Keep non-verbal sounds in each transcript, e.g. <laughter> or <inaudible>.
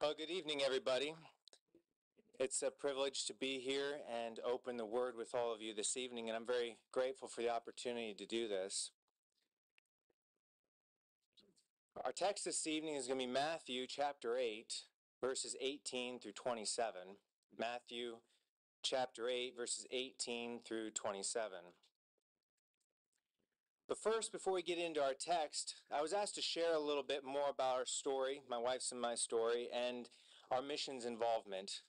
Well, good evening, everybody. It's a privilege to be here and open the word with all of you this evening, and I'm very grateful for the opportunity to do this. Our text this evening is going to be Matthew chapter 8, verses 18 through 27. Matthew chapter 8, verses 18 through 27. But first, before we get into our text, I was asked to share a little bit more about our story, my wife's and my story, and our missions involvement.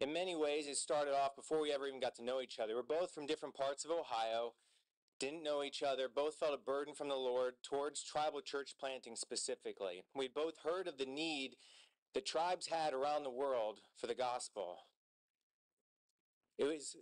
In many ways, it started off before we ever even got to know each other. We're both from different parts of Ohio, didn't know each other, both felt a burden from the Lord towards tribal church planting specifically. We both heard of the need that tribes had around the world for the gospel. It was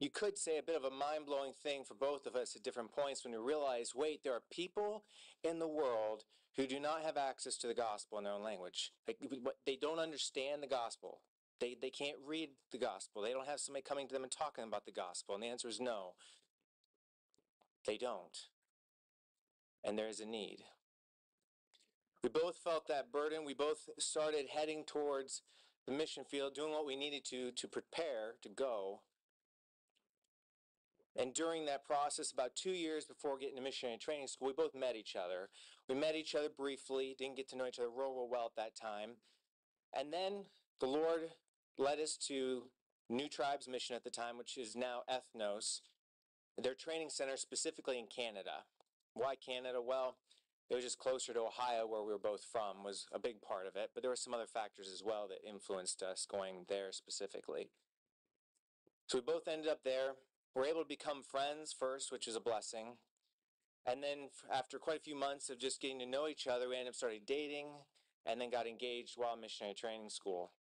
you could say a bit of a mind blowing thing for both of us at different points when you realize wait, there are people in the world who do not have access to the gospel in their own language. Like, they don't understand the gospel. They, they can't read the gospel. They don't have somebody coming to them and talking about the gospel. And the answer is no. They don't. And there is a need. We both felt that burden. We both started heading towards the mission field, doing what we needed to to prepare to go. And during that process, about two years before getting to missionary training school, we both met each other. We met each other briefly, didn't get to know each other real, real well at that time. And then the Lord led us to New Tribes Mission at the time, which is now Ethnos, their training center specifically in Canada. Why Canada? Well, it was just closer to Ohio, where we were both from, was a big part of it. But there were some other factors as well that influenced us going there specifically. So we both ended up there. We're able to become friends first, which is a blessing. And then after quite a few months of just getting to know each other, we ended up starting dating and then got engaged while missionary training school.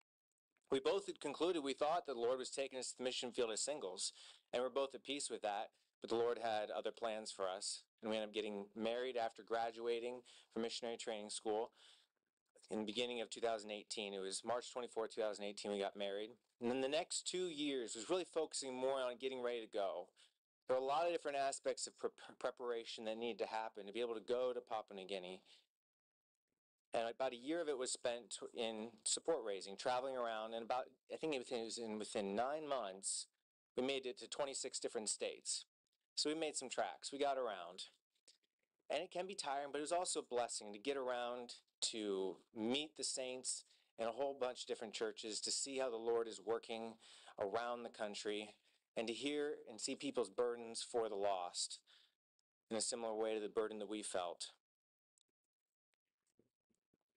We both had concluded we thought that the Lord was taking us to the mission field as singles, and we're both at peace with that. But the Lord had other plans for us, and we ended up getting married after graduating from missionary training school in the beginning of 2018. It was March 24, 2018, we got married. And then the next two years was really focusing more on getting ready to go. There were a lot of different aspects of pre- preparation that needed to happen to be able to go to Papua New Guinea. And about a year of it was spent in support raising, traveling around, and about I think it was in within nine months, we made it to 26 different states. So we made some tracks. We got around, and it can be tiring, but it was also a blessing to get around, to meet the saints in a whole bunch of different churches, to see how the Lord is working around the country, and to hear and see people's burdens for the lost in a similar way to the burden that we felt.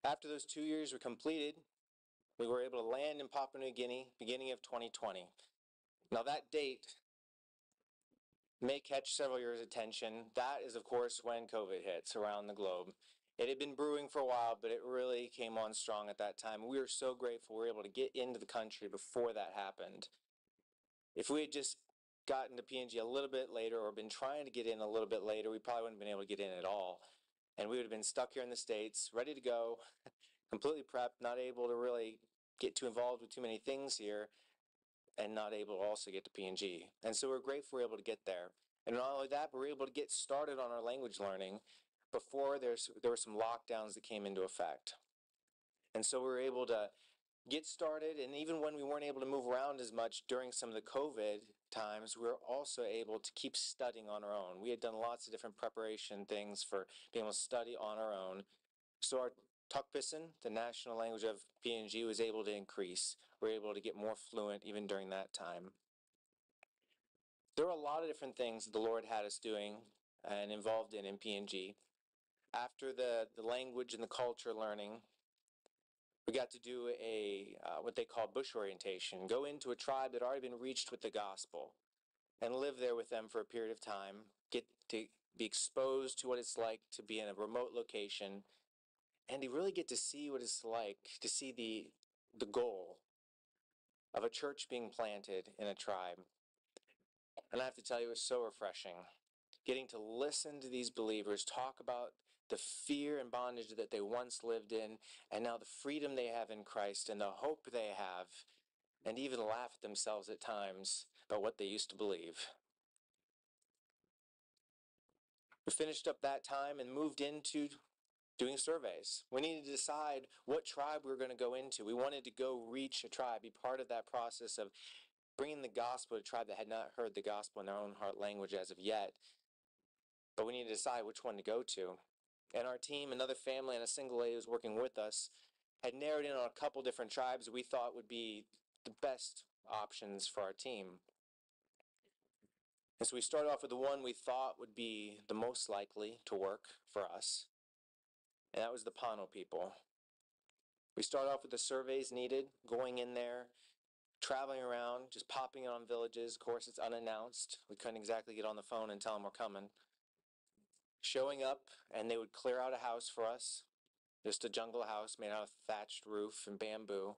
After those two years were completed, we were able to land in Papua New Guinea beginning of 2020. Now, that date may catch several years' attention. That is, of course, when COVID hits around the globe. It had been brewing for a while, but it really came on strong at that time. We were so grateful we were able to get into the country before that happened. If we had just gotten to PNG a little bit later or been trying to get in a little bit later, we probably wouldn't have been able to get in at all and we would have been stuck here in the States, ready to go, <laughs> completely prepped, not able to really get too involved with too many things here, and not able to also get to PNG. And so we're grateful we're able to get there. And not only that, but we're able to get started on our language learning before there's there were some lockdowns that came into effect. And so we were able to get started, and even when we weren't able to move around as much during some of the COVID times, we were also able to keep studying on our own. We had done lots of different preparation things for being able to study on our own. So our Tok Pisin, the national language of PNG, was able to increase. We were able to get more fluent even during that time. There were a lot of different things the Lord had us doing and involved in in PNG. After the, the language and the culture learning, we got to do a uh, what they call bush orientation, go into a tribe that had already been reached with the gospel, and live there with them for a period of time. Get to be exposed to what it's like to be in a remote location, and to really get to see what it's like to see the the goal of a church being planted in a tribe. And I have to tell you, it was so refreshing getting to listen to these believers talk about the fear and bondage that they once lived in, and now the freedom they have in Christ and the hope they have, and even laugh at themselves at times about what they used to believe. We finished up that time and moved into doing surveys. We needed to decide what tribe we were going to go into. We wanted to go reach a tribe, be part of that process of bringing the gospel to a tribe that had not heard the gospel in their own heart language as of yet. But we needed to decide which one to go to. And our team, another family, and a single lady who was working with us had narrowed in on a couple different tribes we thought would be the best options for our team. And so we started off with the one we thought would be the most likely to work for us, and that was the Pano people. We started off with the surveys needed, going in there, traveling around, just popping in on villages. Of course, it's unannounced. We couldn't exactly get on the phone and tell them we're coming. Showing up, and they would clear out a house for us, just a jungle house made out of thatched roof and bamboo.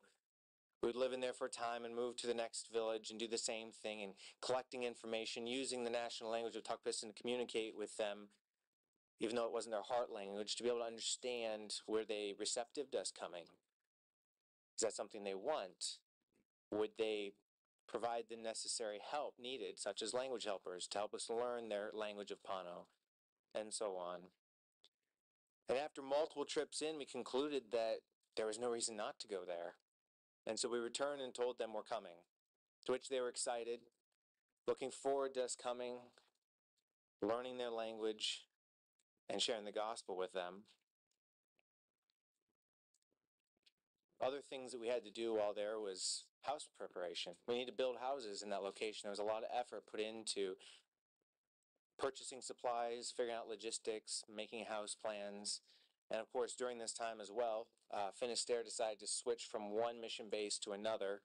We would live in there for a time and move to the next village and do the same thing and collecting information, using the national language of Tok Pisin to communicate with them, even though it wasn't their heart language, to be able to understand where they receptive to us coming? Is that something they want? Would they provide the necessary help needed, such as language helpers, to help us learn their language of Pano, and so on? And after multiple trips in, we concluded that there was no reason not to go there. And so we returned and told them we're coming, to which they were excited, looking forward to us coming, learning their language, and sharing the gospel with them. Other things that we had to do while there was house preparation. We need to build houses in that location. There was a lot of effort put into purchasing supplies, figuring out logistics, making house plans. And of course, during this time as well, uh, Finisterre decided to switch from one mission base to another.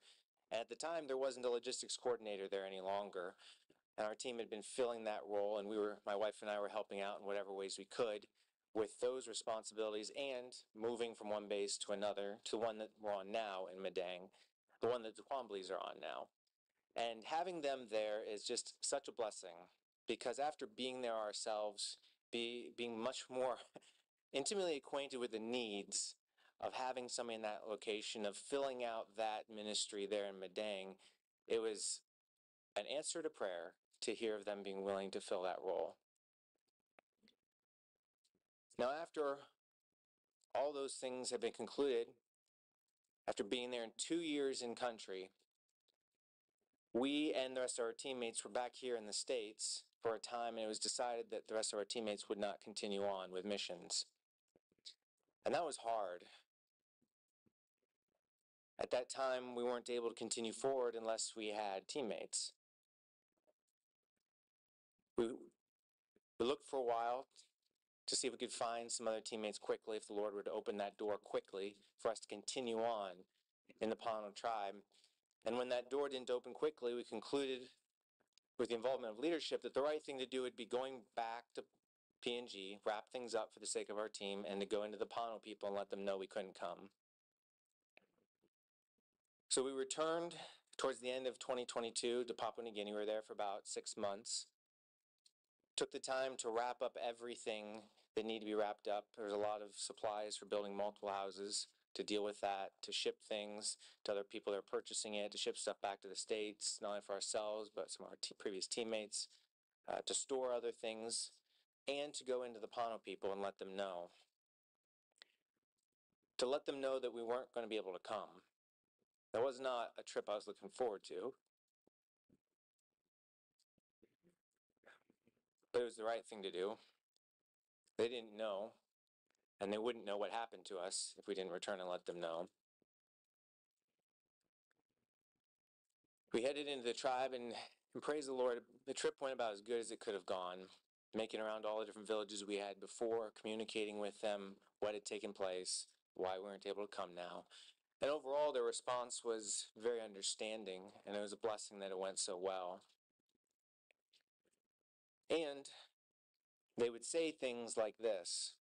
And at the time, there wasn't a logistics coordinator there any longer. And our team had been filling that role, and we were, my wife and I were helping out in whatever ways we could with those responsibilities and moving from one base to another to one that we're on now in Madang, the one that the Quamblis are on now. And having them there is just such a blessing because after being there ourselves, be, being much more <laughs> intimately acquainted with the needs of having somebody in that location, of filling out that ministry there in Madang, it was an answer to prayer to hear of them being willing to fill that role. Now, after all those things have been concluded, after being there in two years in country, we and the rest of our teammates were back here in the States for a time, and it was decided that the rest of our teammates would not continue on with missions. And that was hard. At that time, we weren't able to continue forward unless we had teammates. We, we looked for a while to see if we could find some other teammates quickly, if the Lord would open that door quickly for us to continue on in the Pano tribe. And when that door didn't open quickly, we concluded with the involvement of leadership that the right thing to do would be going back to PNG, wrap things up for the sake of our team, and to go into the Pano people and let them know we couldn't come. So we returned towards the end of 2022 to Papua New Guinea. We were there for about six months. Took the time to wrap up everything that needed to be wrapped up. There was a lot of supplies for building multiple houses to deal with that, to ship things to other people that are purchasing it, to ship stuff back to the States, not only for ourselves, but some of our previous teammates, uh, to store other things, and to go into the Pano people and let them know. To let them know that we weren't going to be able to come. That was not a trip I was looking forward to. But it was the right thing to do. They didn't know, and they wouldn't know what happened to us if we didn't return and let them know. We headed into the tribe, and, and praise the Lord, the trip went about as good as it could have gone, making around all the different villages we had before, communicating with them what had taken place, why we weren't able to come now. And overall, their response was very understanding, and it was a blessing that it went so well. And they would say things like this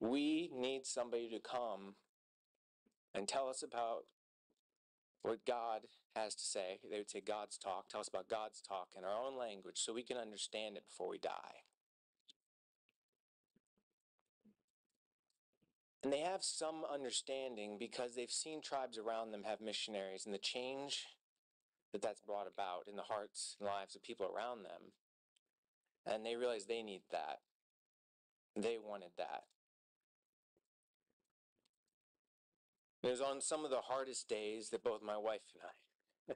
We need somebody to come and tell us about what God has to say. They would say God's talk, tell us about God's talk in our own language so we can understand it before we die. And they have some understanding because they've seen tribes around them have missionaries and the change that that's brought about in the hearts and lives of people around them. And they realize they need that. They wanted that. It was on some of the hardest days that both my wife and I.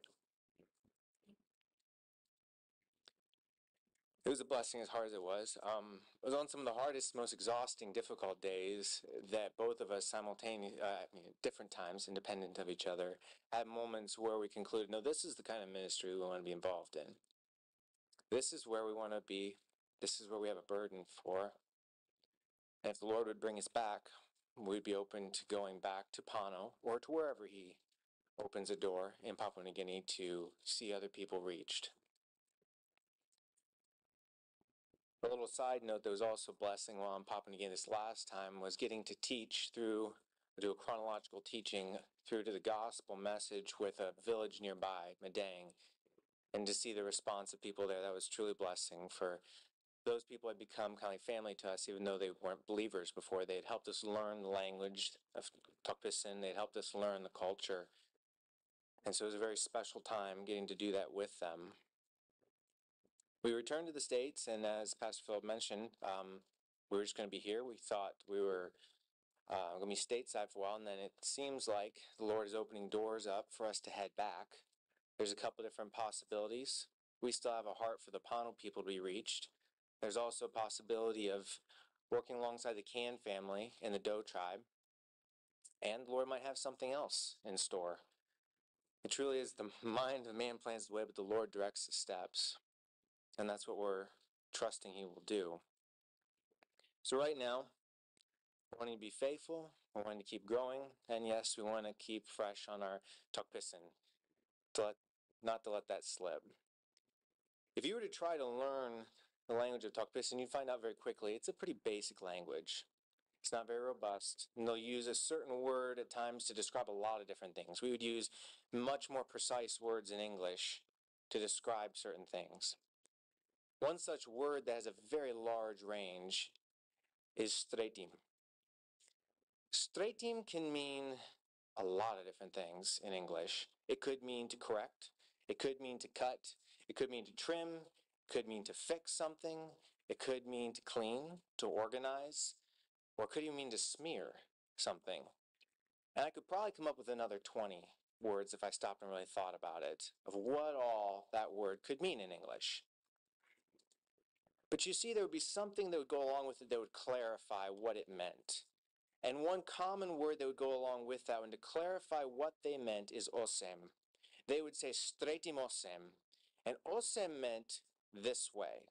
it was a blessing as hard as it was. Um, it was on some of the hardest, most exhausting, difficult days that both of us simultaneously, uh, different times, independent of each other, had moments where we concluded, no, this is the kind of ministry we want to be involved in. This is where we want to be. This is where we have a burden for. And if the Lord would bring us back, we'd be open to going back to Pano or to wherever He opens a door in Papua New Guinea to see other people reached. A little side note that was also a blessing while in Papua New Guinea this last time was getting to teach through, do a chronological teaching through to the gospel message with a village nearby, Madang, and to see the response of people there. That was truly blessing for those people had become kind of like family to us, even though they weren't believers before. They had helped us learn the language of Tokpisin. They had helped us learn the culture. And so it was a very special time getting to do that with them. We returned to the States, and as Pastor Phillip mentioned, um, we were just going to be here. We thought we were uh, going to be stateside for a while, and then it seems like the Lord is opening doors up for us to head back. There's a couple different possibilities. We still have a heart for the Pano people to be reached. There's also a possibility of working alongside the Can family and the Doe tribe. And the Lord might have something else in store. It truly is the <laughs> mind of man plans the way, but the Lord directs the steps. And that's what we're trusting He will do. So, right now, we're wanting to be faithful, we're wanting to keep growing, and yes, we want to keep fresh on our Tok Pisin, to let, not to let that slip. If you were to try to learn the language of Tokpisin, and you find out very quickly it's a pretty basic language. It's not very robust. And they'll use a certain word at times to describe a lot of different things. We would use much more precise words in English to describe certain things. One such word that has a very large range is stretim. Stretim can mean a lot of different things in English. It could mean to correct, it could mean to cut, it could mean to trim, could mean to fix something, it could mean to clean, to organize, or could even mean to smear something. And I could probably come up with another 20 words if I stopped and really thought about it, of what all that word could mean in English. But you see, there would be something that would go along with it that would clarify what it meant. And one common word that would go along with that and to clarify what they meant is osem. They would say stretim osem. And osem meant this way.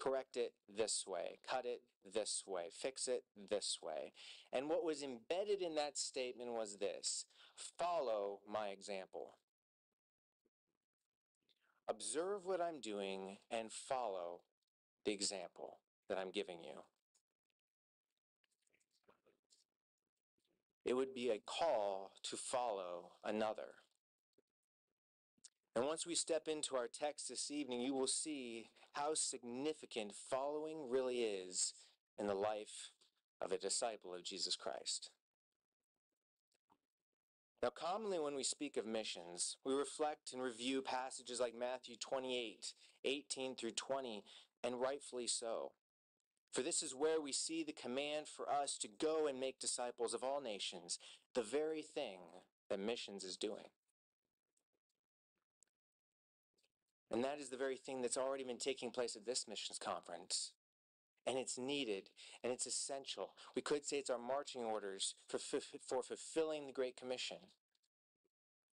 Correct it this way. Cut it this way. Fix it this way. And what was embedded in that statement was this follow my example. Observe what I'm doing and follow the example that I'm giving you. It would be a call to follow another. And once we step into our text this evening, you will see how significant following really is in the life of a disciple of Jesus Christ. Now, commonly when we speak of missions, we reflect and review passages like Matthew 28 18 through 20, and rightfully so. For this is where we see the command for us to go and make disciples of all nations, the very thing that missions is doing. And that is the very thing that's already been taking place at this missions conference. And it's needed and it's essential. We could say it's our marching orders for, for fulfilling the Great Commission.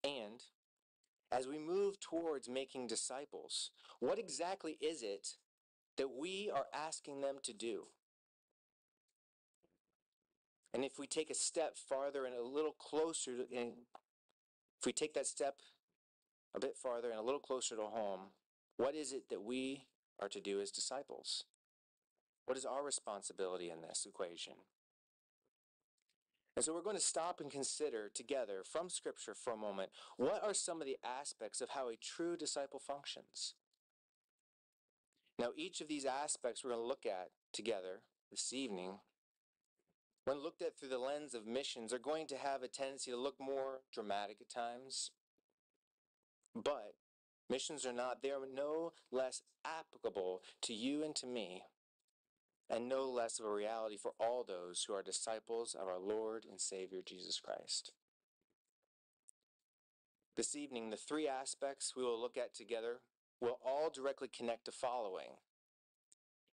And as we move towards making disciples, what exactly is it that we are asking them to do? And if we take a step farther and a little closer, and if we take that step a bit farther and a little closer to home, what is it that we are to do as disciples? What is our responsibility in this equation? And so we're going to stop and consider together from Scripture for a moment what are some of the aspects of how a true disciple functions? Now, each of these aspects we're going to look at together this evening, when looked at through the lens of missions, are going to have a tendency to look more dramatic at times, but missions are not, they are no less applicable to you and to me and no less of a reality for all those who are disciples of our Lord and Savior Jesus Christ. This evening, the three aspects we will look at together will all directly connect to following.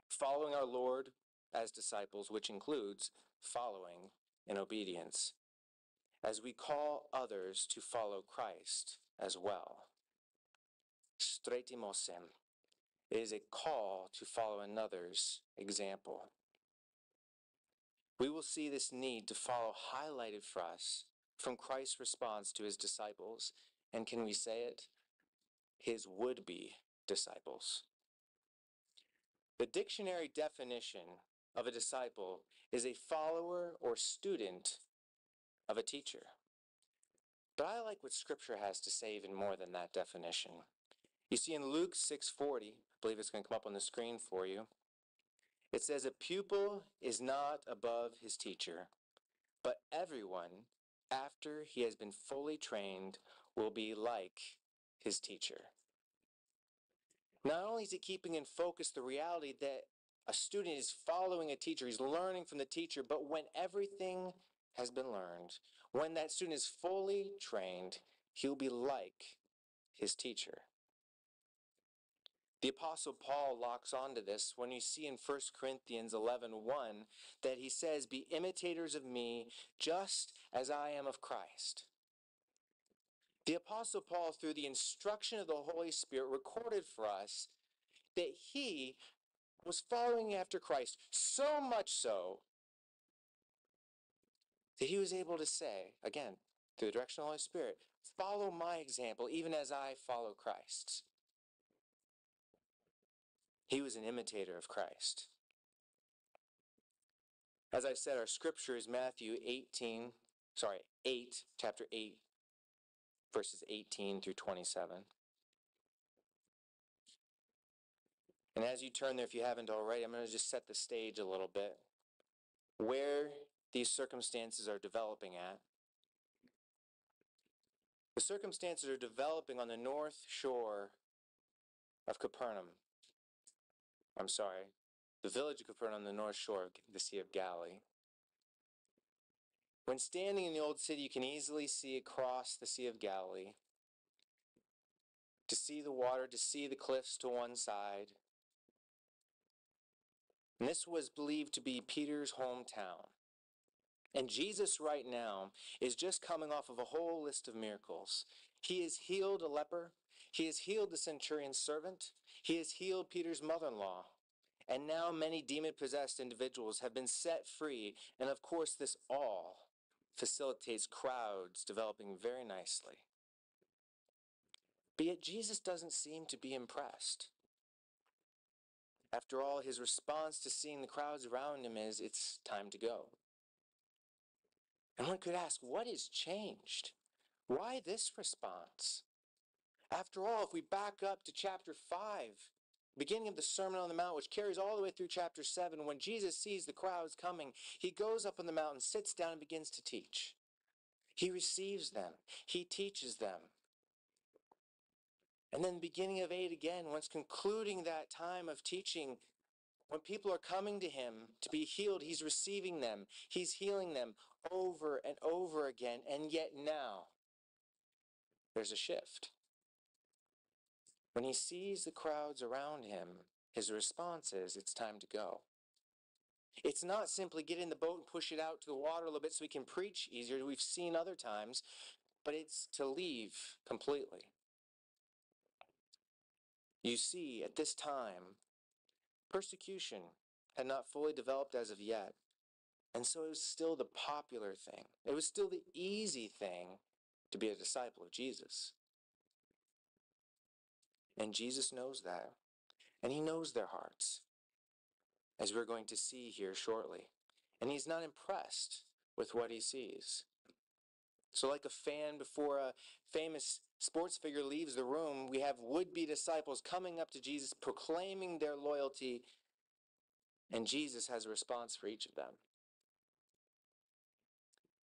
Following our Lord as disciples, which includes following in obedience, as we call others to follow Christ as well. Stretimosem is a call to follow another's example. We will see this need to follow highlighted for us from Christ's response to his disciples, and can we say it? His would be disciples. The dictionary definition of a disciple is a follower or student of a teacher. But I like what scripture has to say even more than that definition. You see in Luke 6:40, I believe it's going to come up on the screen for you. It says a pupil is not above his teacher, but everyone after he has been fully trained will be like his teacher. Not only is he keeping in focus the reality that a student is following a teacher, he's learning from the teacher, but when everything has been learned, when that student is fully trained, he'll be like his teacher. The apostle Paul locks onto this when you see in 1 Corinthians 11:1 that he says, "Be imitators of me just as I am of Christ." The apostle Paul through the instruction of the Holy Spirit recorded for us that he was following after Christ so much so that he was able to say, again, through the direction of the Holy Spirit, follow my example even as I follow Christ's. He was an imitator of Christ. As I said, our scripture is Matthew 18, sorry, 8, chapter 8, verses 18 through 27. And as you turn there, if you haven't already, I'm going to just set the stage a little bit. Where these circumstances are developing at. The circumstances are developing on the north shore of Capernaum. I'm sorry, the village of Capernaum on the north shore of the Sea of Galilee. When standing in the old city, you can easily see across the Sea of Galilee, to see the water, to see the cliffs to one side. And this was believed to be Peter's hometown. And Jesus, right now, is just coming off of a whole list of miracles. He has healed a leper, he has healed the centurion's servant. He has healed Peter's mother in law. And now many demon possessed individuals have been set free. And of course, this all facilitates crowds developing very nicely. But yet, Jesus doesn't seem to be impressed. After all, his response to seeing the crowds around him is, It's time to go. And one could ask, What has changed? Why this response? After all, if we back up to chapter 5, beginning of the Sermon on the Mount, which carries all the way through chapter 7, when Jesus sees the crowds coming, he goes up on the mountain, sits down, and begins to teach. He receives them, he teaches them. And then, beginning of 8 again, once concluding that time of teaching, when people are coming to him to be healed, he's receiving them, he's healing them over and over again. And yet now, there's a shift. When he sees the crowds around him, his response is, It's time to go. It's not simply get in the boat and push it out to the water a little bit so we can preach easier. We've seen other times, but it's to leave completely. You see, at this time, persecution had not fully developed as of yet. And so it was still the popular thing. It was still the easy thing to be a disciple of Jesus. And Jesus knows that. And he knows their hearts, as we're going to see here shortly. And he's not impressed with what he sees. So, like a fan before a famous sports figure leaves the room, we have would be disciples coming up to Jesus, proclaiming their loyalty, and Jesus has a response for each of them.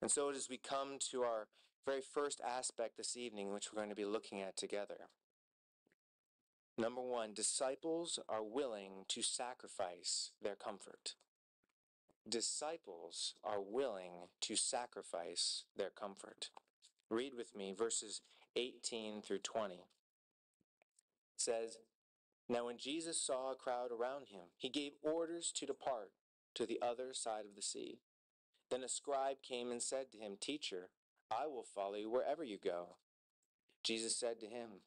And so, as we come to our very first aspect this evening, which we're going to be looking at together, Number one, disciples are willing to sacrifice their comfort. disciples are willing to sacrifice their comfort. Read with me verses 18 through 20. It says, Now when Jesus saw a crowd around him, he gave orders to depart to the other side of the sea. Then a scribe came and said to him, Teacher, I will follow you wherever you go. Jesus said to him,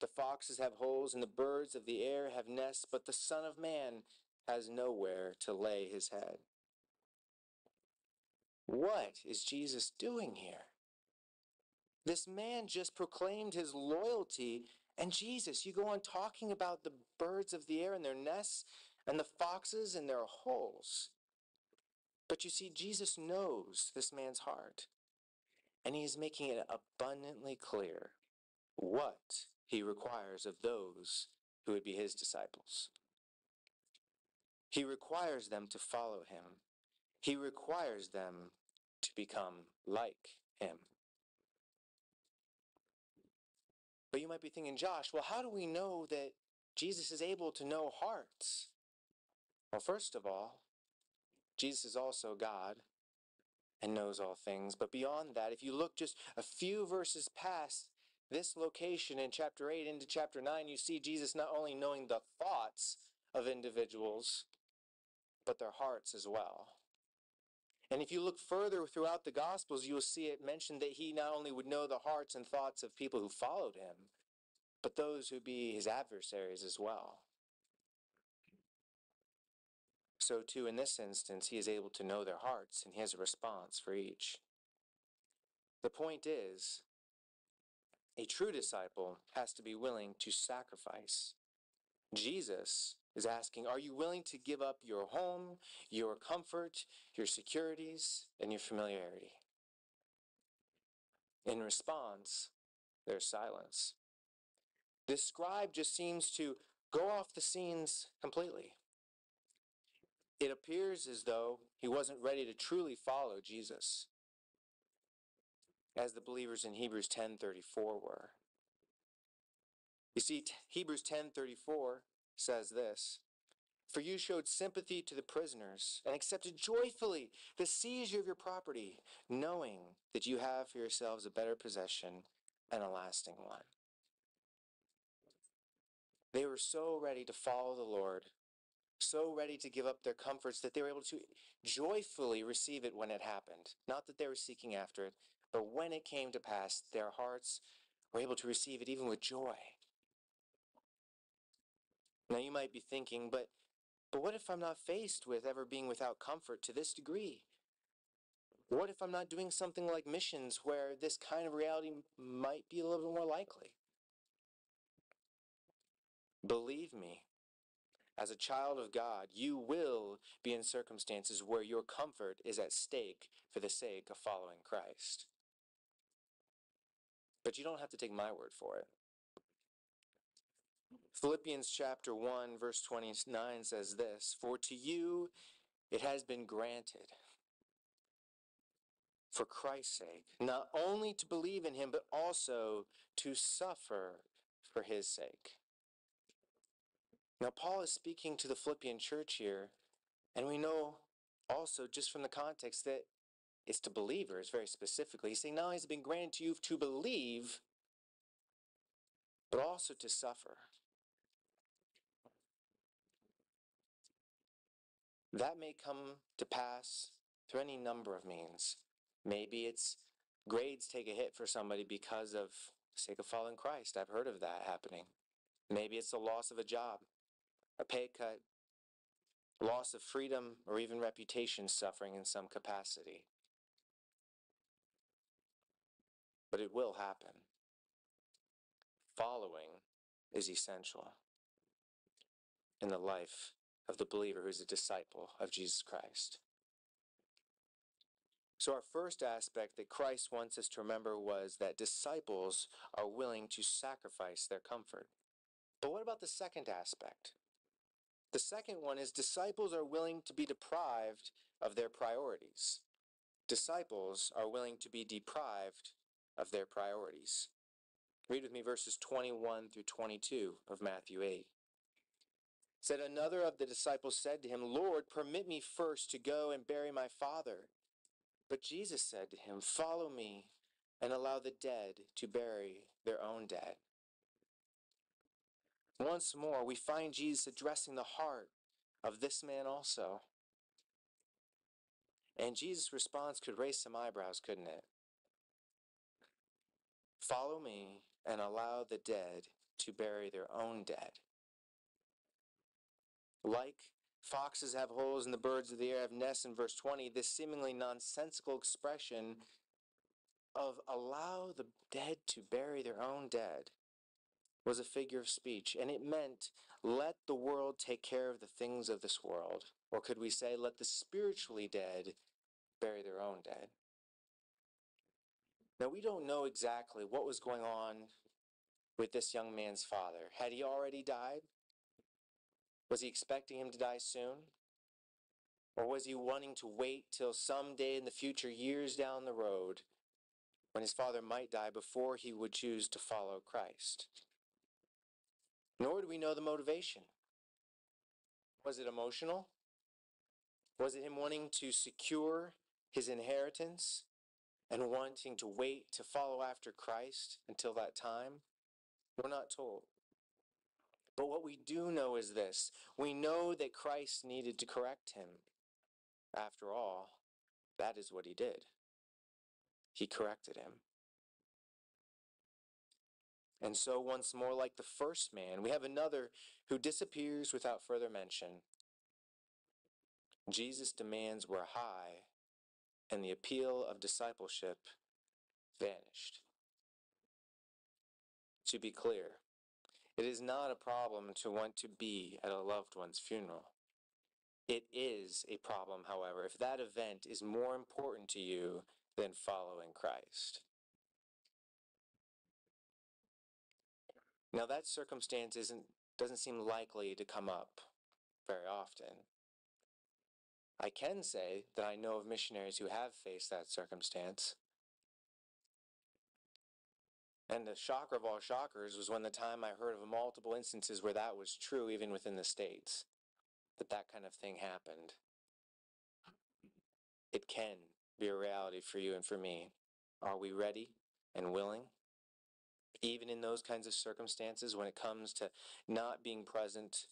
The foxes have holes and the birds of the air have nests, but the Son of Man has nowhere to lay his head. What is Jesus doing here? This man just proclaimed his loyalty, and Jesus, you go on talking about the birds of the air and their nests, and the foxes and their holes. But you see, Jesus knows this man's heart, and he is making it abundantly clear what he requires of those who would be his disciples. He requires them to follow him. He requires them to become like him. But you might be thinking, Josh, well, how do we know that Jesus is able to know hearts? Well, first of all, Jesus is also God and knows all things. But beyond that, if you look just a few verses past this location in chapter 8 into chapter 9, you see Jesus not only knowing the thoughts of individuals, but their hearts as well. And if you look further throughout the Gospels, you will see it mentioned that he not only would know the hearts and thoughts of people who followed him, but those who be his adversaries as well. So, too, in this instance, he is able to know their hearts and he has a response for each. The point is, a true disciple has to be willing to sacrifice. Jesus is asking, Are you willing to give up your home, your comfort, your securities, and your familiarity? In response, there's silence. This scribe just seems to go off the scenes completely. It appears as though he wasn't ready to truly follow Jesus, as the believers in Hebrews 10:34 were. You see, Hebrews 10:34 says this, "For you showed sympathy to the prisoners and accepted joyfully the seizure of your property, knowing that you have for yourselves a better possession and a lasting one." They were so ready to follow the Lord so ready to give up their comforts that they were able to joyfully receive it when it happened. Not that they were seeking after it, but when it came to pass, their hearts were able to receive it even with joy. Now you might be thinking, but but what if I'm not faced with ever being without comfort to this degree? What if I'm not doing something like missions where this kind of reality might be a little bit more likely? Believe me, as a child of God, you will be in circumstances where your comfort is at stake for the sake of following Christ. But you don't have to take my word for it. Philippians chapter 1, verse 29 says this For to you it has been granted, for Christ's sake, not only to believe in him, but also to suffer for his sake. Now, Paul is speaking to the Philippian church here, and we know also just from the context that it's to believers very specifically. He's saying now he's been granted to you to believe, but also to suffer. That may come to pass through any number of means. Maybe it's grades take a hit for somebody because of the sake of following Christ. I've heard of that happening. Maybe it's the loss of a job a pay cut, loss of freedom, or even reputation suffering in some capacity. But it will happen. Following is essential in the life of the believer who's a disciple of Jesus Christ. So, our first aspect that Christ wants us to remember was that disciples are willing to sacrifice their comfort. But what about the second aspect? The second one is disciples are willing to be deprived of their priorities. Disciples are willing to be deprived of their priorities. Read with me verses 21 through 22 of Matthew 8. Said another of the disciples said to him, Lord, permit me first to go and bury my father. But Jesus said to him, Follow me and allow the dead to bury their own dead. Once more, we find Jesus addressing the heart of this man also. And Jesus' response could raise some eyebrows, couldn't it? Follow me and allow the dead to bury their own dead. Like foxes have holes and the birds of the air have nests in verse 20, this seemingly nonsensical expression of allow the dead to bury their own dead was a figure of speech, and it meant let the world take care of the things of this world. Or could we say, let the spiritually dead bury their own dead? Now, we don't know exactly what was going on with this young man's father. Had he already died? Was he expecting him to die soon? Or was he wanting to wait till some day in the future, years down the road, when his father might die before he would choose to follow Christ? Nor do we know the motivation. Was it emotional? Was it him wanting to secure his inheritance and wanting to wait to follow after Christ until that time? We're not told. But what we do know is this we know that Christ needed to correct him. After all, that is what he did. He corrected him. And so, once more, like the first man, we have another who disappears without further mention. Jesus' demands were high, and the appeal of discipleship vanished. To be clear, it is not a problem to want to be at a loved one's funeral. It is a problem, however, if that event is more important to you than following Christ. Now, that circumstance isn't, doesn't seem likely to come up very often. I can say that I know of missionaries who have faced that circumstance. And the shocker of all shockers was when the time I heard of multiple instances where that was true, even within the States, that that kind of thing happened. It can be a reality for you and for me. Are we ready and willing? Even in those kinds of circumstances when it comes to not being present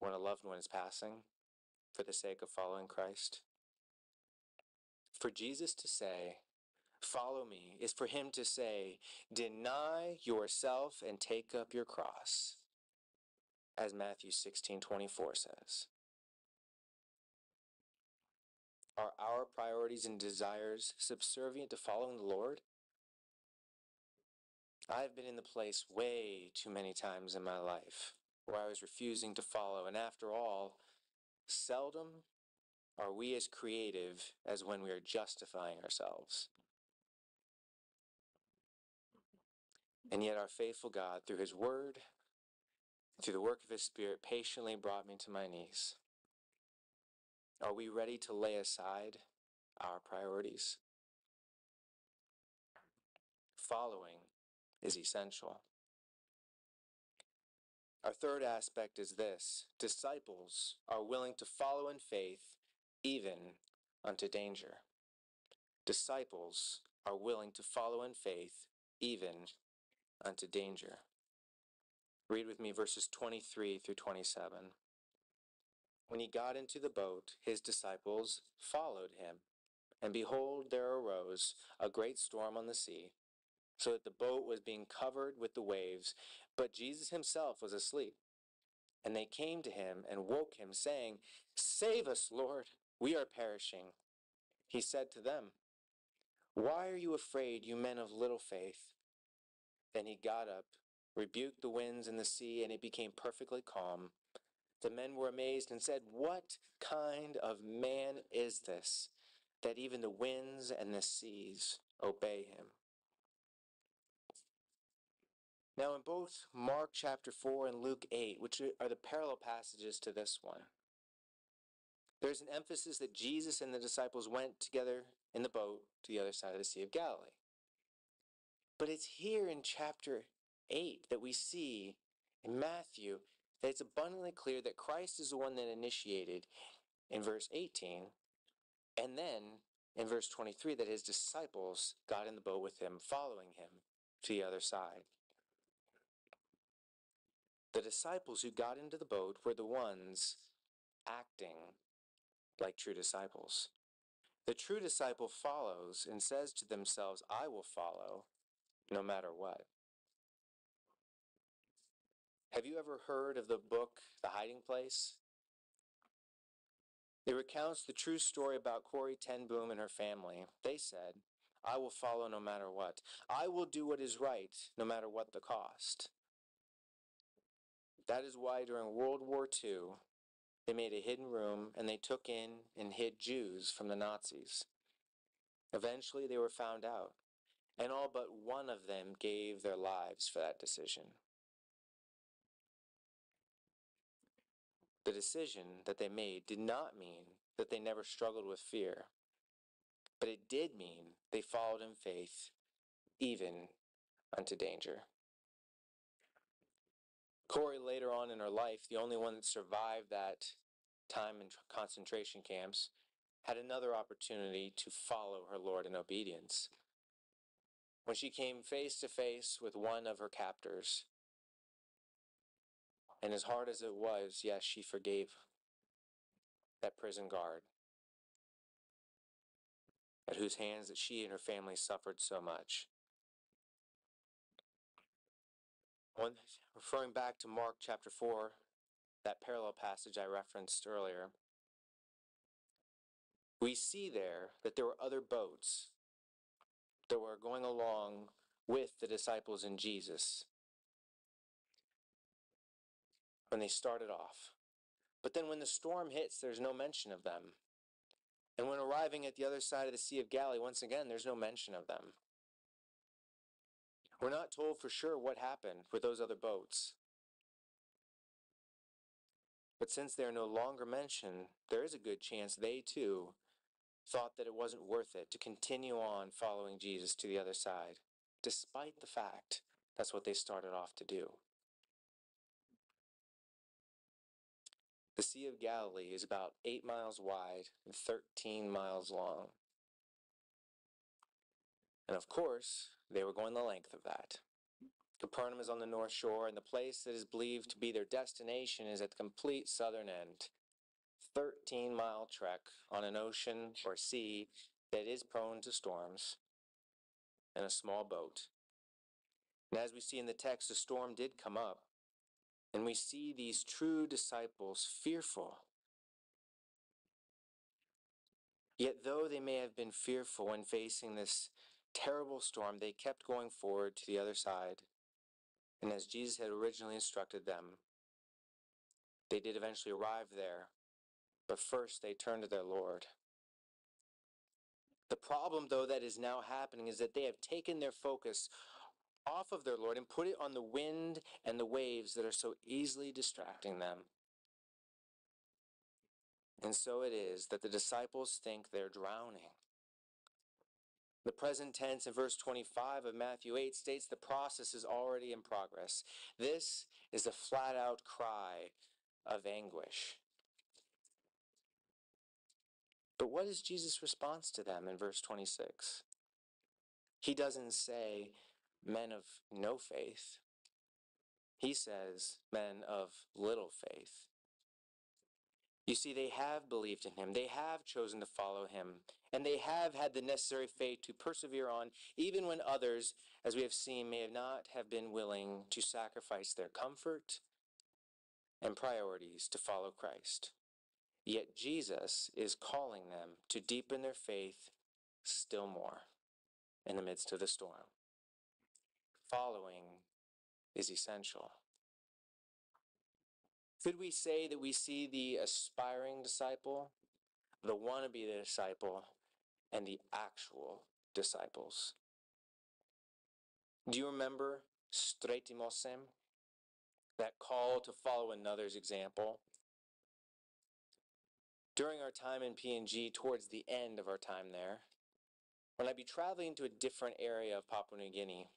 when a loved one is passing for the sake of following Christ. For Jesus to say, Follow me, is for him to say, Deny yourself and take up your cross, as Matthew 16 24 says. Are our priorities and desires subservient to following the Lord? I've been in the place way too many times in my life where I was refusing to follow. And after all, seldom are we as creative as when we are justifying ourselves. And yet, our faithful God, through His Word, through the work of His Spirit, patiently brought me to my knees. Are we ready to lay aside our priorities? Following is essential. Our third aspect is this disciples are willing to follow in faith even unto danger. Disciples are willing to follow in faith even unto danger. Read with me verses 23 through 27. When he got into the boat, his disciples followed him. And behold, there arose a great storm on the sea so that the boat was being covered with the waves, but Jesus himself was asleep. And they came to him and woke him, saying, Save us, Lord, we are perishing. He said to them, Why are you afraid, you men of little faith? Then he got up, rebuked the winds and the sea, and it became perfectly calm. The men were amazed and said, What kind of man is this, that even the winds and the seas obey him? Now, in both Mark chapter 4 and Luke 8, which are the parallel passages to this one, there's an emphasis that Jesus and the disciples went together in the boat to the other side of the Sea of Galilee. But it's here in chapter 8 that we see in Matthew that it's abundantly clear that Christ is the one that initiated in verse 18, and then in verse 23 that his disciples got in the boat with him, following him to the other side. The disciples who got into the boat were the ones acting like true disciples. The true disciple follows and says to themselves, I will follow no matter what. Have you ever heard of the book The Hiding Place? It recounts the true story about Corrie ten Boom and her family. They said, I will follow no matter what. I will do what is right no matter what the cost. That is why during World War II, they made a hidden room and they took in and hid Jews from the Nazis. Eventually, they were found out, and all but one of them gave their lives for that decision. The decision that they made did not mean that they never struggled with fear, but it did mean they followed in faith even unto danger. Corrie, later on in her life, the only one that survived that time in concentration camps, had another opportunity to follow her Lord in obedience. When she came face to face with one of her captors, and as hard as it was, yes, she forgave that prison guard at whose hands that she and her family suffered so much. Referring back to Mark chapter 4, that parallel passage I referenced earlier, we see there that there were other boats that were going along with the disciples and Jesus when they started off. But then when the storm hits, there's no mention of them. And when arriving at the other side of the Sea of Galilee, once again, there's no mention of them. We're not told for sure what happened with those other boats. But since they are no longer mentioned, there is a good chance they too thought that it wasn't worth it to continue on following Jesus to the other side, despite the fact that's what they started off to do. The Sea of Galilee is about 8 miles wide and 13 miles long. And of course, they were going the length of that. Capernaum is on the north shore, and the place that is believed to be their destination is at the complete southern end. 13 mile trek on an ocean or sea that is prone to storms, and a small boat. And as we see in the text, a storm did come up, and we see these true disciples fearful. Yet, though they may have been fearful when facing this terrible storm, they kept going forward to the other side. And as Jesus had originally instructed them, they did eventually arrive there. But first, they turned to their Lord. The problem, though, that is now happening is that they have taken their focus off of their Lord and put it on the wind and the waves that are so easily distracting them. And so it is that the disciples think they're drowning. The present tense in verse 25 of Matthew 8 states the process is already in progress. This is a flat out cry of anguish. But what is Jesus' response to them in verse 26? He doesn't say, men of no faith. He says, men of little faith. You see, they have believed in him, they have chosen to follow him, and they have had the necessary faith to persevere on, even when others, as we have seen, may have not have been willing to sacrifice their comfort and priorities to follow Christ. Yet Jesus is calling them to deepen their faith still more in the midst of the storm. Following is essential. Could we say that we see the aspiring disciple, the wannabe disciple, and the actual disciples? Do you remember stretimosim, that call to follow another's example? During our time in PNG, towards the end of our time there, when I'd be traveling to a different area of Papua New Guinea,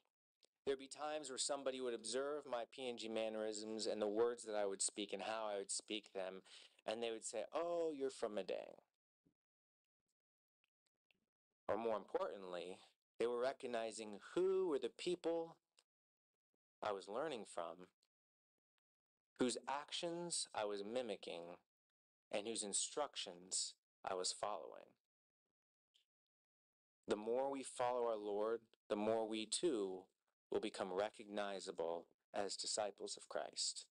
There'd be times where somebody would observe my PNG mannerisms and the words that I would speak and how I would speak them, and they would say, Oh, you're from Madang. Or more importantly, they were recognizing who were the people I was learning from, whose actions I was mimicking, and whose instructions I was following. The more we follow our Lord, the more we too will become recognizable as disciples of Christ.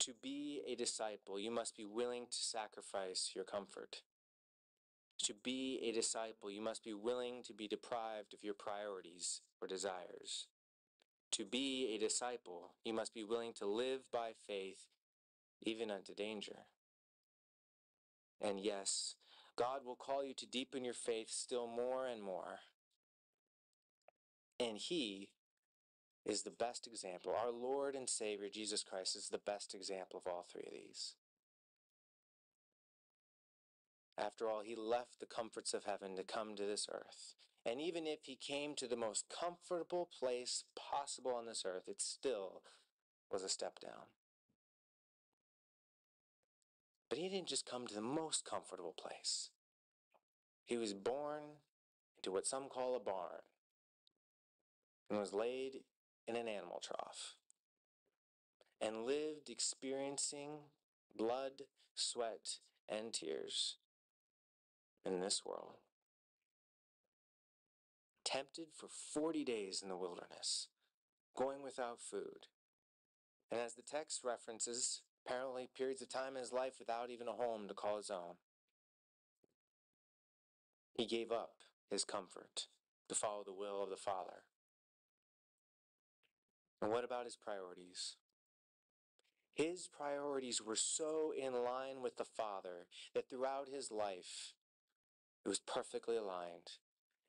To be a disciple, you must be willing to sacrifice your comfort. To be a disciple, you must be willing to be deprived of your priorities or desires. To be a disciple, you must be willing to live by faith even unto danger. And yes, God will call you to deepen your faith still more and more. And He is the best example. Our Lord and Savior, Jesus Christ, is the best example of all three of these. After all, He left the comforts of heaven to come to this earth. And even if He came to the most comfortable place possible on this earth, it still was a step down. But He didn't just come to the most comfortable place. He was born into what some call a barn and was laid in an animal trough and lived experiencing blood, sweat, and tears in this world. Tempted for 40 days in the wilderness, going without food. And as the text references, apparently periods of time in his life without even a home to call his own. He gave up his comfort to follow the will of the Father. And what about his priorities? His priorities were so in line with the Father that throughout his life, it was perfectly aligned.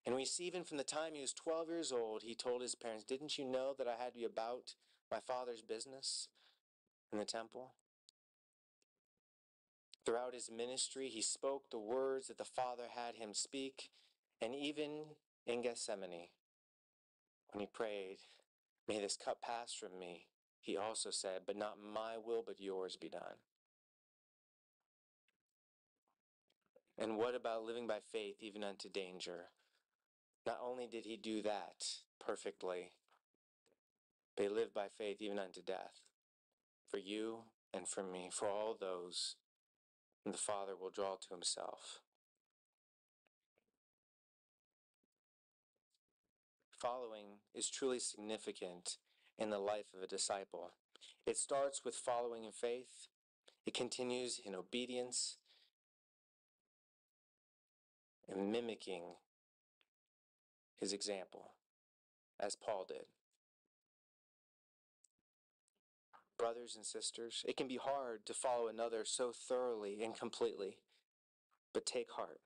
And we see even from the time he was 12 years old, he told his parents, Didn't you know that I had to be about my Father's business in the temple? Throughout his ministry, he spoke the words that the Father had him speak. And even in Gethsemane, when he prayed, May this cup pass from me, he also said, But not my will, but yours be done. And what about living by faith even unto danger? Not only did he do that perfectly, but he lived by faith even unto death for you and for me, for all those whom the Father will draw to himself. Following is truly significant in the life of a disciple. It starts with following in faith, it continues in obedience and mimicking his example, as Paul did. Brothers and sisters, it can be hard to follow another so thoroughly and completely, but take heart.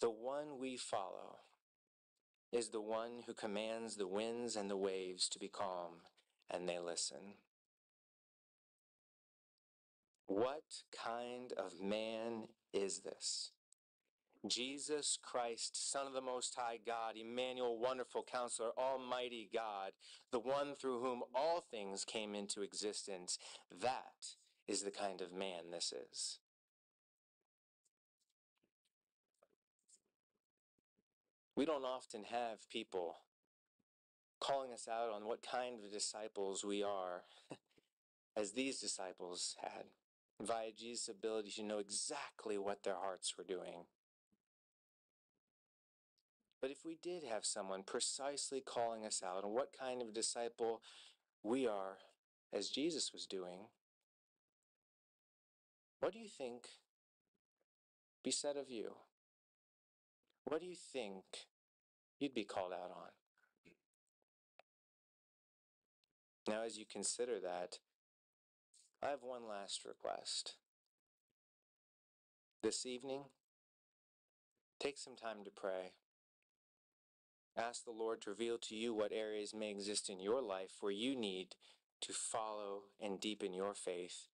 The one we follow is the one who commands the winds and the waves to be calm, and they listen. What kind of man is this? Jesus Christ, Son of the Most High God, Emmanuel, Wonderful Counselor, Almighty God, the one through whom all things came into existence. That is the kind of man this is. We don't often have people calling us out on what kind of disciples we are, <laughs> as these disciples had, via Jesus' ability to know exactly what their hearts were doing. But if we did have someone precisely calling us out on what kind of disciple we are, as Jesus was doing, what do you think be said of you? What do you think you'd be called out on? Now, as you consider that, I have one last request. This evening, take some time to pray. Ask the Lord to reveal to you what areas may exist in your life where you need to follow and deepen your faith,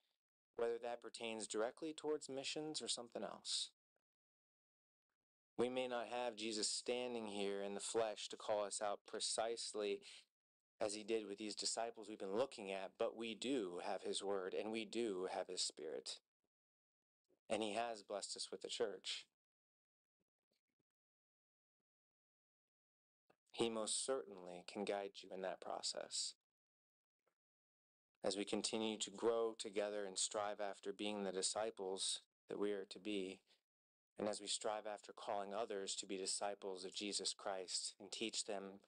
whether that pertains directly towards missions or something else. We may not have Jesus standing here in the flesh to call us out precisely as he did with these disciples we've been looking at, but we do have his word and we do have his spirit. And he has blessed us with the church. He most certainly can guide you in that process. As we continue to grow together and strive after being the disciples that we are to be, and as we strive after calling others to be disciples of Jesus Christ and teach them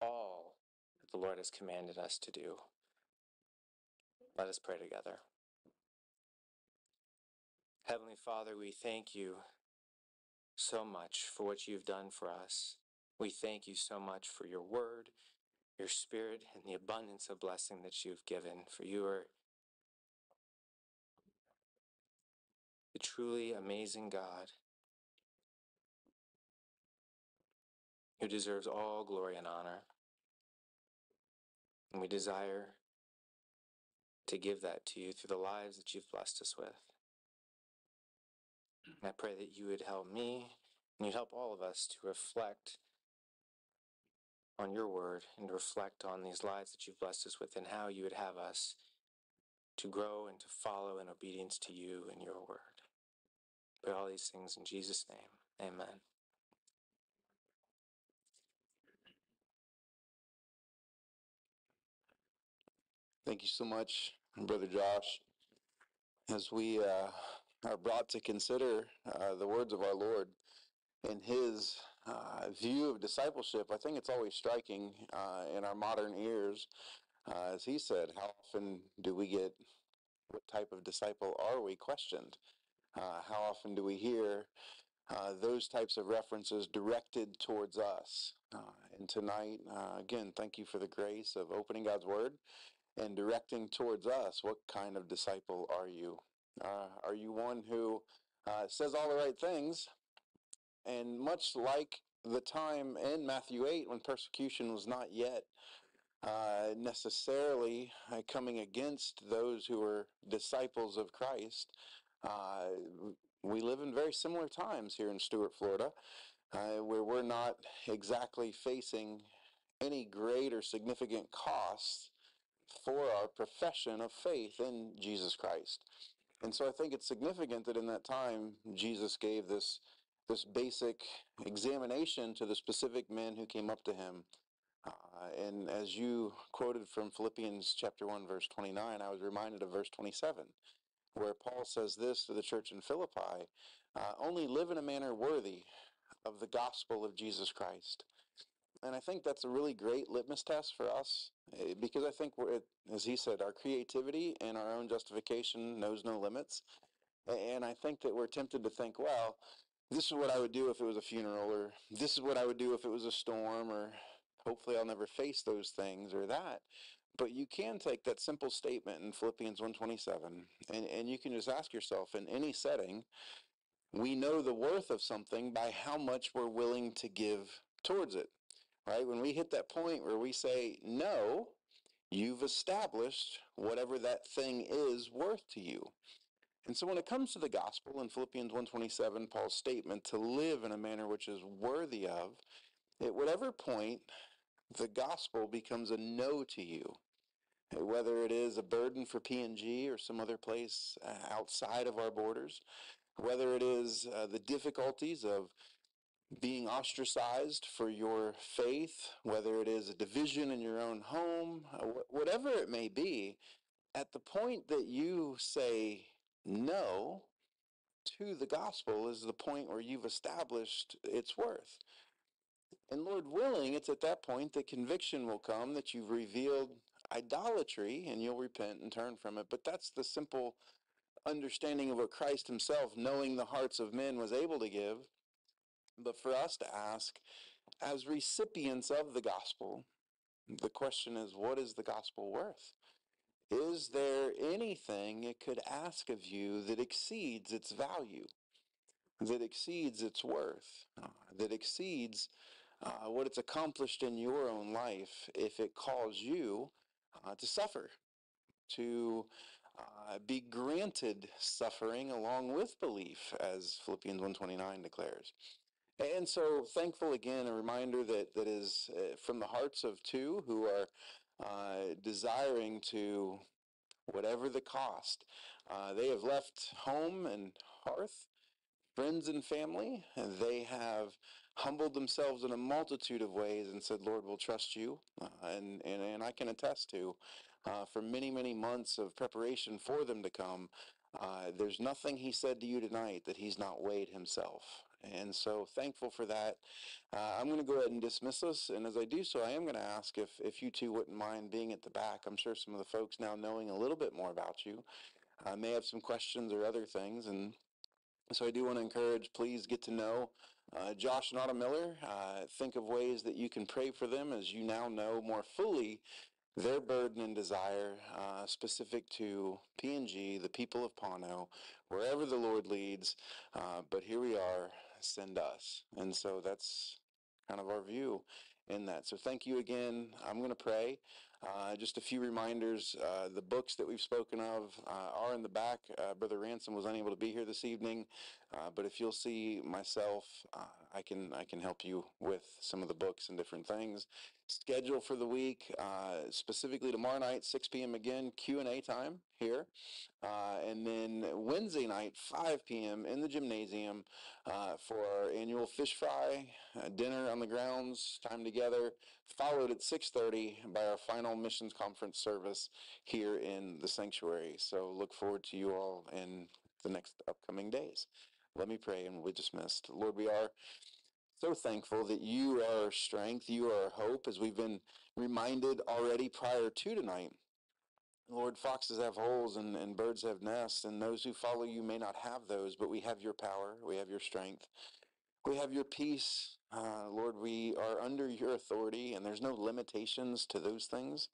all that the Lord has commanded us to do. Let us pray together. Heavenly Father, we thank you so much for what you've done for us. We thank you so much for your word, your spirit, and the abundance of blessing that you've given. For you are the truly amazing God who deserves all glory and honor. And we desire to give that to you through the lives that you've blessed us with. And I pray that you would help me and you'd help all of us to reflect on your word and reflect on these lives that you've blessed us with and how you would have us to grow and to follow in obedience to you and your word. Pray all these things in Jesus' name. Amen. Thank you so much, Brother Josh. As we uh, are brought to consider uh, the words of our Lord and his uh, view of discipleship, I think it's always striking uh, in our modern ears. Uh, as he said, how often do we get, what type of disciple are we questioned? Uh, how often do we hear uh, those types of references directed towards us? Uh, and tonight, again, thank you for the grace of opening God's Word and directing towards us. What kind of disciple are you? Are you one who says all the right things? And much like the time in Matthew 8 when persecution was not yet uh, necessarily uh, coming against those who were disciples of Christ, uh, we live in very similar times here in Stuart, Florida, uh, where we're not exactly facing any great or significant costs for our profession of faith in Jesus Christ. And so I think it's significant that in that time Jesus gave this this basic examination to the specific men who came up to him. Uh, and as you quoted from Philippians chapter 1 verse 29, I was reminded of verse 27 where Paul says this to the church in Philippi, uh, only live in a manner worthy of the gospel of Jesus Christ. And I think that's a really great litmus test for us eh, because I think we're, as he said, our creativity and our own justification knows no limits. And I think that we're tempted to think, well, this is what I would do if it was a funeral, or this is what I would do if it was a storm, or hopefully I'll never face those things or that. But you can take that simple statement in Philippians 127 and, and you can just ask yourself in any setting, we know the worth of something by how much we're willing to give towards it right? When we hit that point where we say, no, you've established whatever that thing is worth to you. And so when it comes to the gospel in Philippians 1:27, Paul's statement to live in a manner which is worthy of, at whatever point the gospel becomes a no to you, whether it is a burden for PNG or some other place uh, outside of our borders, whether it is uh, the difficulties of being ostracized for your faith, whether it is a division in your own home, uh, whatever it may be, at the point that you say no to the gospel is the point where you've established its worth. And Lord willing, it's at that point that conviction will come that you've revealed idolatry and you'll repent and turn from it. But that's the simple understanding of what Christ himself, knowing the hearts of men, was able to give but for us to ask, as recipients of the gospel, the question is what is the gospel worth? Is there anything it could ask of you that exceeds its value, that exceeds its worth, uh, that exceeds uh, what it's accomplished in your own life if it calls you uh, to suffer, to uh, be granted suffering along with belief, as Philippians 129 declares? And so thankful again, a reminder that that is uh, from the hearts of two who are uh, desiring to, whatever the cost, uh, they have left home and hearth, friends and family, and they have humbled themselves in a multitude of ways and said, Lord, we'll trust you. Uh, and, and, and I can attest to, uh, for many, many months of preparation for them to come, uh, there's nothing he said to you tonight that he's not weighed himself. And so thankful for that. Uh, I'm going to go ahead and dismiss us. And as I do so, I am going to ask if, if you two wouldn't mind being at the back. I'm sure some of the folks now knowing a little bit more about you uh, may have some questions or other things. And so I do want to encourage, please get to know uh, Josh and Autumn Miller. Uh, think of ways that you can pray for them as you now know more fully their burden and desire uh, specific to PNG, the people of Pano, wherever the Lord leads. Uh, but here we are, send us. And so that's kind of our view in that. So thank you again. I'm going to pray. Uh, just a few reminders. Uh, the books that we've spoken of uh, are in the back. Uh, Brother Ransom was unable to be here this evening, uh, but if you'll see myself, uh, I can I can help you with some of the books and different things. Schedule for the week, uh, specifically tomorrow night, 6 p.m. again, Q and A time here, uh, and then Wednesday night, 5 p.m. in the gymnasium uh, for our annual fish fry uh, dinner on the grounds, time together. Followed at 6:30 by our final missions conference service here in the sanctuary. So look forward to you all in the next upcoming days. Let me pray and we'll be dismissed. Lord, we are so thankful that you are our strength, you are our hope, as we've been reminded already prior to tonight. Lord, foxes have holes and, and birds have nests, and those who follow you may not have those, but we have your power, we have your strength, we have your peace. Uh, Lord, we are under your authority, and there's no limitations to those things.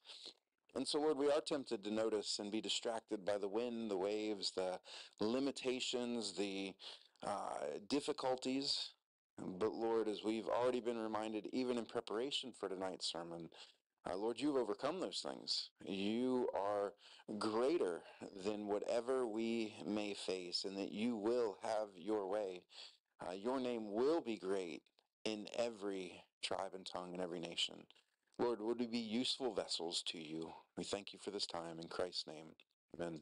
And so, Lord, we are tempted to notice and be distracted by the wind, the waves, the limitations, the uh, difficulties. But, Lord, as we've already been reminded, even in preparation for tonight's sermon, uh, Lord, you've overcome those things. You are greater than whatever we may face, and that you will have your way. Uh, your name will be great in every tribe and tongue and every nation. Lord, would we be useful vessels to you? We thank you for this time. In Christ's name, amen.